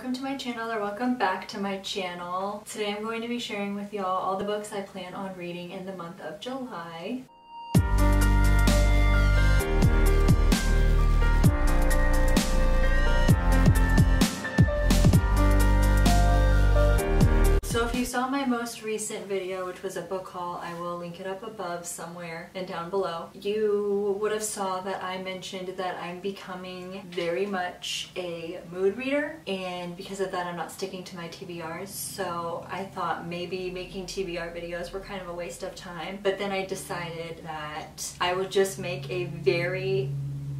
welcome to my channel or welcome back to my channel. Today I'm going to be sharing with y'all all the books I plan on reading in the month of July. My most recent video, which was a book haul, I will link it up above somewhere and down below, you would have saw that I mentioned that I'm becoming very much a mood reader and because of that I'm not sticking to my TBRs so I thought maybe making TBR videos were kind of a waste of time but then I decided that I would just make a very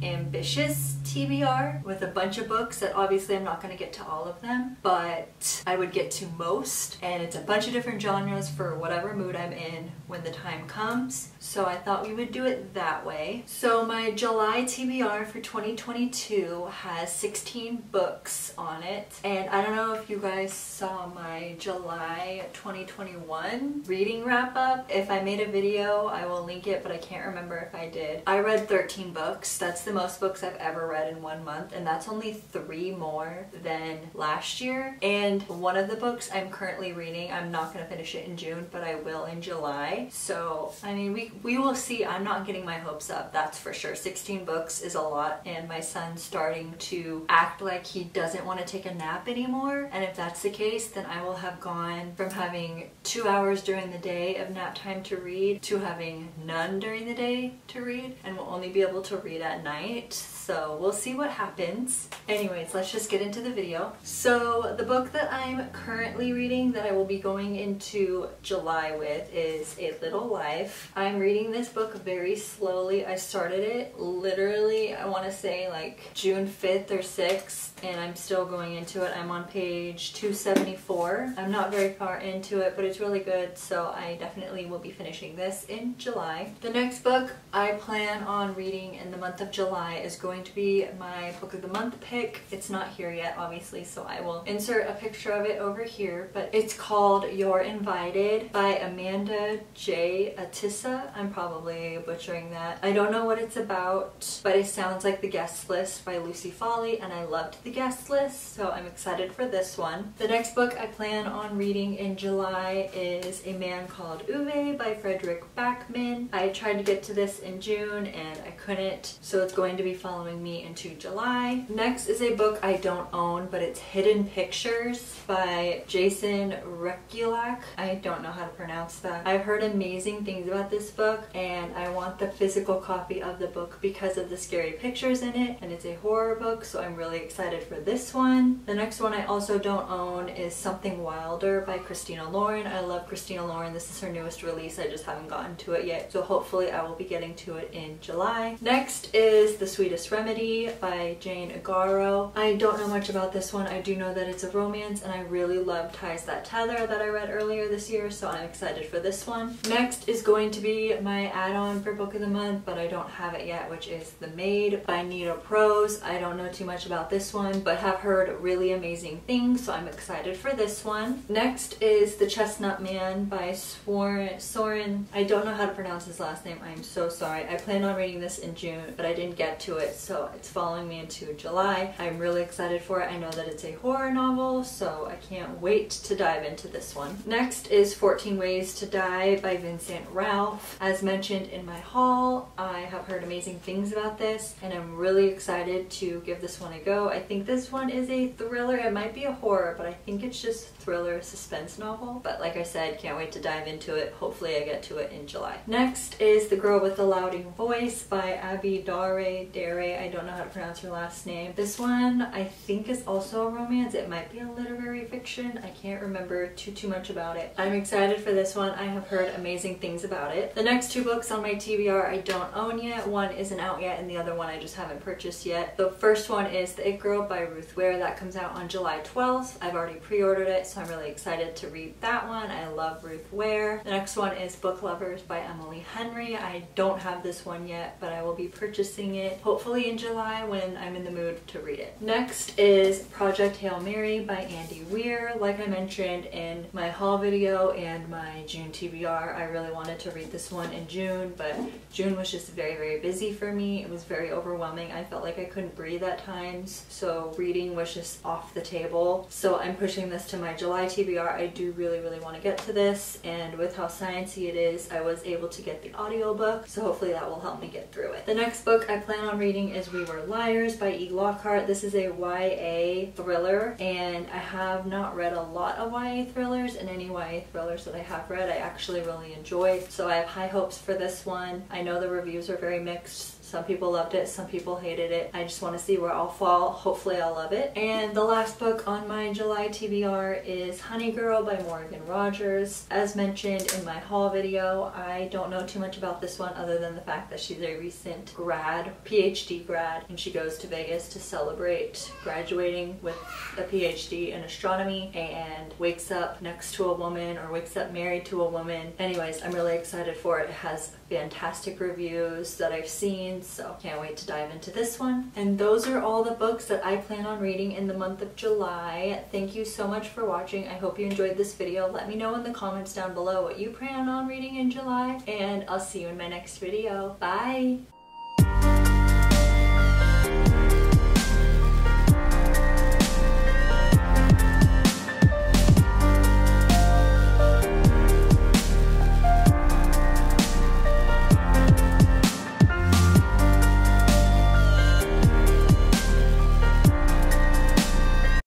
ambitious TBR with a bunch of books that obviously I'm not going to get to all of them, but I would get to most and it's a bunch of different genres for whatever mood I'm in when the time comes. So I thought we would do it that way. So my July TBR for 2022 has 16 books on it and I don't know if you guys saw my July 2021 reading wrap up. If I made a video I will link it but I can't remember if I did. I read 13 books. That's the the most books I've ever read in one month and that's only three more than last year. And one of the books I'm currently reading I'm not going to finish it in June but I will in July. So I mean we, we will see. I'm not getting my hopes up that's for sure. 16 books is a lot and my son's starting to act like he doesn't want to take a nap anymore. And if that's the case then I will have gone from having two hours during the day of nap time to read to having none during the day to read and will only be able to read at night night so we'll see what happens. Anyways, let's just get into the video. So the book that I'm currently reading that I will be going into July with is A Little Life. I'm reading this book very slowly. I started it literally, I want to say like June 5th or 6th and I'm still going into it. I'm on page 274. I'm not very far into it, but it's really good, so I definitely will be finishing this in July. The next book I plan on reading in the month of July is going to be my book of the month pick. It's not here yet, obviously, so I will insert a picture of it over here, but it's called You're Invited by Amanda Jayatissa. I'm probably butchering that. I don't know what it's about, but it sounds like The Guest List by Lucy Foley, and I loved The Guest List, so I'm excited for this one. The next book I plan on reading in July is A Man Called Ove by Fredrik Backman. I tried to get to this in June, and I couldn't, so it's going to be following me into July. Next is a book I don't own, but it's Hidden Pictures by Jason Rekulak. I don't know how to pronounce that. I've heard amazing things about this book and I want the physical copy of the book because of the scary pictures in it and it's a horror book so I'm really excited for this one. The next one I also don't own is Something Wilder by Christina Lauren. I love Christina Lauren. This is her newest release. I just haven't gotten to it yet so hopefully I will be getting to it in July. Next is The Sweetest Remedy by Jane Igharo. I don't know much about this one. I do know that it's a romance and I really love Ties That Tether that I read earlier this year so I'm excited for this one. Next is going to be my add-on for book of the month but I don't have it yet which is The Maid by Nita Prose. I don't know too much about this one but have heard really amazing things so I'm excited for this one. Next is The Chestnut Man by Soren. I don't know how to pronounce his last name. I'm so sorry. I plan on reading this in June but I didn't get to it so it's following me into July. I'm really excited for it. I know that it's a horror novel, so I can't wait to dive into this one. Next is 14 Ways to Die by Vincent Ralph. As mentioned in my haul, I have heard amazing things about this, and I'm really excited to give this one a go. I think this one is a thriller. It might be a horror, but I think it's just thriller suspense novel. But like I said, can't wait to dive into it. Hopefully I get to it in July. Next is The Girl with the Louding Voice by Abby Abi Dare. Dare I don't know how to pronounce her last name. This one I think is also a romance. It might be a literary fiction. I can't remember too too much about it. I'm excited for this one. I have heard amazing things about it. The next two books on my TBR I don't own yet. One isn't out yet and the other one I just haven't purchased yet. The first one is The It Girl by Ruth Ware. That comes out on July 12th. I've already pre-ordered it so I'm really excited to read that one. I love Ruth Ware. The next one is Book Lovers by Emily Henry. I don't have this one yet but I will be purchasing it hopefully in July when I'm in the mood to read it. Next is Project Hail Mary by Andy Weir. Like I mentioned in my haul video and my June TBR, I really wanted to read this one in June, but June was just very, very busy for me. It was very overwhelming. I felt like I couldn't breathe at times, so reading reading was just off the table. So I'm pushing this to my July TBR. I do really, really want to get to this. And with how sciencey it is, I was able to get the audiobook. So hopefully that will help me get through it. The next book I plan on reading is We Were Liars by E. Lockhart. This is a YA thriller and I have not read a lot of YA thrillers and any YA thrillers that I have read I actually really enjoy. So I have high hopes for this one. I know the reviews are very mixed some people loved it, some people hated it. I just want to see where I'll fall. Hopefully I'll love it. And the last book on my July TBR is Honey Girl by Morgan Rogers. As mentioned in my haul video, I don't know too much about this one other than the fact that she's a recent grad, PhD grad, and she goes to Vegas to celebrate graduating with a PhD in astronomy and wakes up next to a woman or wakes up married to a woman. Anyways, I'm really excited for it. It has fantastic reviews that I've seen so can't wait to dive into this one. And those are all the books that I plan on reading in the month of July. Thank you so much for watching. I hope you enjoyed this video. Let me know in the comments down below what you plan on reading in July, and I'll see you in my next video. Bye!